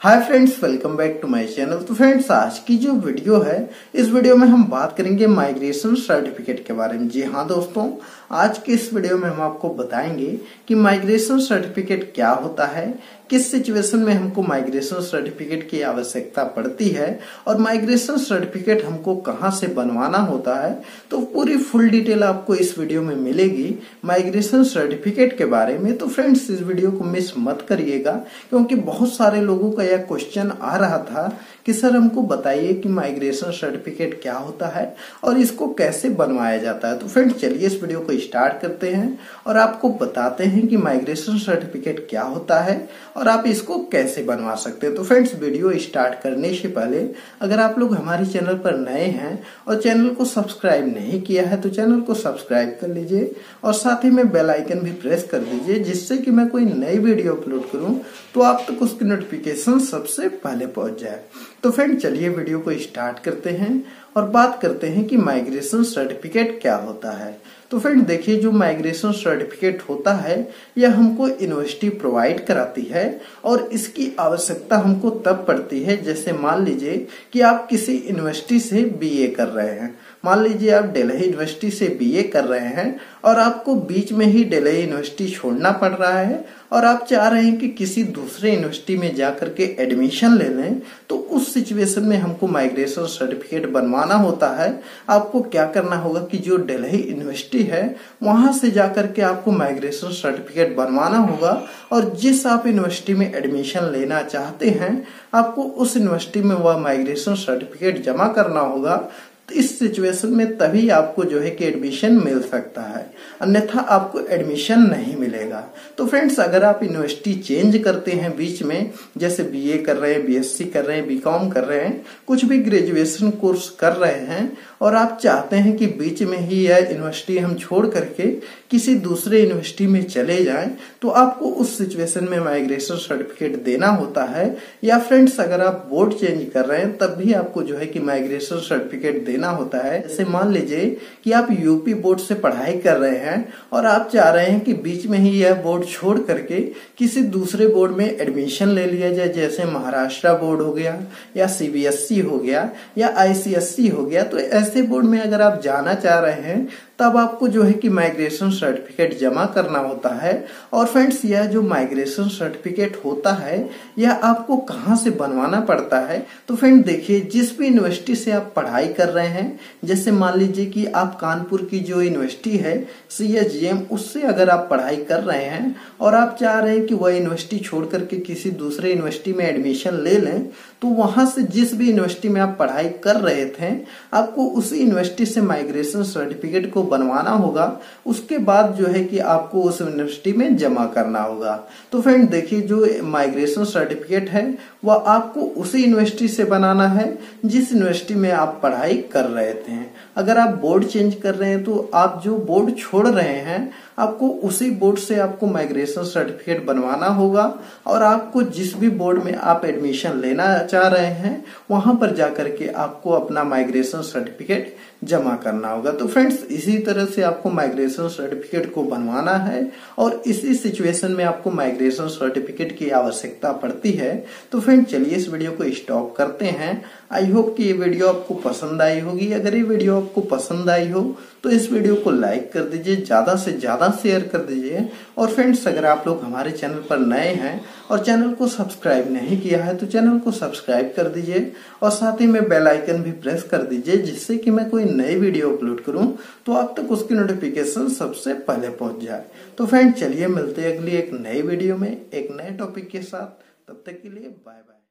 Hi friends welcome back to my channel तो friends आज की जो वीडियो है, इस वीडियो में हम बात करेंगे माइग्रेशन सर्टिफिकेट के बारे में। जी हाँ दोस्तों, आज के इस वीडियो में हम आपको बताएँगे कि माइग्रेशन सर्टिफिकेट क्या होता है किस सिचुएशन में हमको माइग्रेशन सर्टिफिकेट की आवश्यकता पड़ती है और माइग्रेशन सर्टिफिकेट हमको कहाँ से बनवाना होता है तो पूरी फुल डिटेल आपको इस वीडियो में मिलेगी माइग्रेशन सर्टिफिकेट के बारे में। तो फ्रेंड्स, इस वीडियो को मिस मत करिएगा, क्योंकि बहुत सारे लोगों का यह क्वेश्चन आ रहा था कि सर हमको बताइए कि माइग्रेशन सर्टिफिकेट क्या होता है और इसको कैसे बनवाया जाता है। तो फ्रेंड्स, चलिए इस वीडियो को स्टार्ट करते हैं और आपको बताते हैं कि माइग्रेशन सर्टिफिकेट क्या होता है और आप इसको कैसे बनवा सकते हैं? तो फ्रेंड्स वीडियो स्टार्ट करने से पहले, अगर आप लोग हमारे चैनल पर नए हैं और चैनल को सब्सक्राइब नहीं किया है तो चैनल को सब्सक्राइब कर लीजिए और साथ ही में बेल आइकन भी प्रेस कर दीजिए, जिससे कि मैं कोई नई वीडियो अपलोड करूँ तो आप तक तो उसकी नोटिफिकेशन सबसे पहले पहुँच जाए। तो फ्रेंड चलिए वीडियो को स्टार्ट करते हैं और बात करते हैं कि माइग्रेशन सर्टिफिकेट क्या होता है। तो फ्रेंड देखिए, जो माइग्रेशन सर्टिफिकेट होता है, यह हमको यूनिवर्सिटी प्रोवाइड कराती है और इसकी आवश्यकता हमको तब पड़ती है, जैसे मान लीजिए कि आप किसी यूनिवर्सिटी से बीए कर रहे हैं। मान लीजिए आप डेल्ही यूनिवर्सिटी से बीए कर रहे हैं और आपको बीच में ही डेल्ही यूनिवर्सिटी छोड़ना पड़ रहा है और आप चाह रहे हैं कि किसी दूसरे यूनिवर्सिटी में जाकर के एडमिशन ले लें तो उस सिचुएशन में हमको माइग्रेशन सर्टिफिकेट बनवाना होता है। आपको क्या करना होगा कि जो दिल्ली यूनिवर्सिटी है, वहाँ से जाकर के आपको माइग्रेशन सर्टिफिकेट बनवाना होगा और जिस आप यूनिवर्सिटी में एडमिशन लेना चाहते हैं, आपको उस यूनिवर्सिटी में वह माइग्रेशन सर्टिफिकेट जमा करना होगा। तो इस सिचुएशन में तभी आपको जो है कि एडमिशन मिल सकता है। अन्यथा आपको एडमिशन नहीं मिलेगा। तो फ्रेंड्स अगर आप यूनिवर्सिटी चेंज करते हैं बीच में, जैसे बीए कर रहे हैं बीएससी कर रहे हैं बीकॉम कर रहे हैं, कुछ भी ग्रेजुएशन कोर्स कर रहे हैं, और आप चाहते हैं कि बीच में ही यह यूनिवर्सिटी हम छोड़ करके किसी दूसरे यूनिवर्सिटी में चले जाएँ तो आपको उस सिचुएशन में माइग्रेशन सर्टिफिकेट देना होता है। या फ्रेंड्स अगर आप बोर्ड चेंज कर रहे हैं, तब भी आपको जो है कि माइग्रेशन सर्टिफिकेट देना होता है। जैसे मान लीजिए कि आप यूपी बोर्ड से पढ़ाई कर रहे हैं और आप चाह रहे हैं कि बीच में ही यह बोर्ड छोड़ करके किसी दूसरे बोर्ड में एडमिशन ले लिया जाए, जैसे महाराष्ट्र बोर्ड हो गया या सीबीएसई हो गया या आईसीएसई हो गया तो ऐसे बोर्ड में अगर आप जाना चाह रहे हैं तब आपको जो है कि माइग्रेशन सर्टिफिकेट जमा करना होता है। और फ्रेंड्स यह जो माइग्रेशन सर्टिफिकेट होता है, यह आपको कहाँ से बनवाना पड़ता है? तो फ्रेंड देखिए, जिस भी यूनिवर्सिटी से आप पढ़ाई कर रहे हैं, जैसे मान लीजिए कि आप कानपुर की जो यूनिवर्सिटी है सी उससे अगर आप पढ़ाई कर रहे हैं और आप चाह रहे हैं कि वह यूनिवर्सिटी छोड़ करके किसी दूसरे यूनिवर्सिटी में एडमिशन ले लें तो वहाँ से जिस भी यूनिवर्सिटी में आप पढ़ाई कर रहे थे, आपको उसी यूनिवर्सिटी से माइग्रेशन सर्टिफिकेट को बनवाना होगा, उसके बाद जो है कि आपको उस यूनिवर्सिटी में जमा करना होगा। तो फ्रेंड देखिए, जो माइग्रेशन सर्टिफिकेट है, वह आपको उसी यूनिवर्सिटी से बनाना है, जिस यूनिवर्सिटी में आप पढ़ाई कर रहे थे। अगर आप बोर्ड चेंज कर रहे हैं तो आप जो बोर्ड छोड़ रहे हैं, आपको उसी बोर्ड से आपको माइग्रेशन सर्टिफिकेट बनवाना होगा, और आपको जिस भी बोर्ड में आप एडमिशन लेना चाह रहे हैं, वहाँ पर जाकर के आपको अपना माइग्रेशन सर्टिफिकेट जमा करना होगा। तो फ्रेंड्स, इसी तरह से आपको माइग्रेशन सर्टिफिकेट को बनवाना है और इसी सिचुएशन में आपको माइग्रेशन सर्टिफिकेट की आवश्यकता पड़ती है। तो फ्रेंड चलिए इस वीडियो को स्टॉप करते हैं। आई होप कि ये वीडियो आपको पसंद आई होगी। अगर ये वीडियो आपको पसंद आई हो तो इस वीडियो को लाइक कर दीजिए, ज़्यादा से ज़्यादा शेयर कर दीजिए। और फ्रेंड्स, अगर आप लोग हमारे चैनल पर नए हैं और चैनल को सब्सक्राइब नहीं किया है तो चैनल को सब्सक्राइब कर दीजिए। और साथ ही में बेल आइकन भी प्रेस कर दीजिए, जिससे कि मैं कोई नई वीडियो अपलोड करूँ तो आप तक उसकी नोटिफिकेशन सबसे पहले पहुँच जाए। तो फ्रेंड चलिए मिलते हैं अगली एक नई वीडियो में, एक नए टॉपिक के साथ। तब तक के लिए बाय बाय